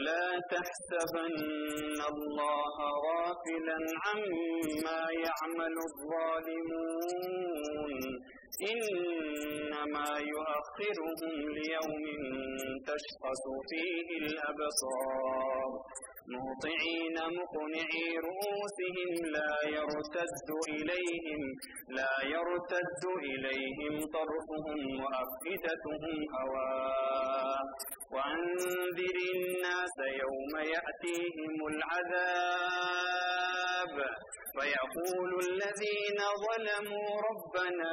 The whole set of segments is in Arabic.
ولا تحسبن الله غافلا عما يعمل الظالمون. إنما يؤخرهم ليوم تشخص فيه الأبصار. مهطعين مقنعي رؤوسهم لا يرتد إليهم لا يرتد إليهم طرفهم وأفئدتهم هواء. وأنذر الناس يوم يأتيهم العذاب. فيقول الذين ظلموا ربنا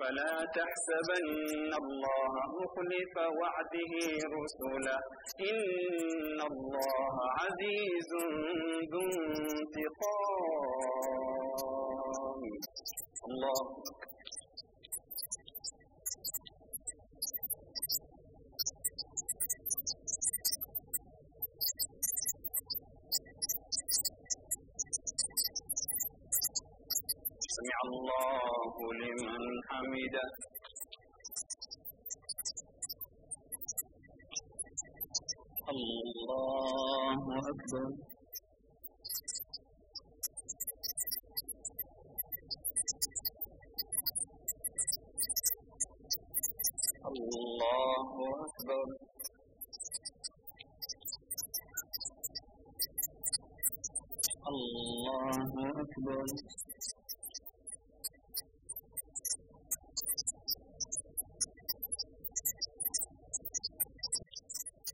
فلا تحسبن الله مخلف وعده رسله إن الله عزيز ذو انتقام. الله سمع الله لمن حمده الله أكبر. الله أكبر. الله أكبر.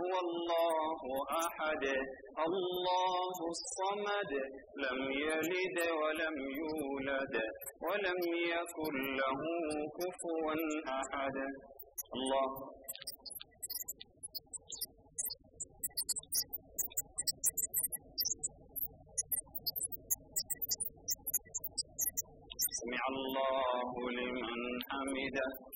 هو الله أحد. الله الصمد لم يلد ولم يولد ولم يكن له كفوا أحد. الله. سمع الله لمن حمده.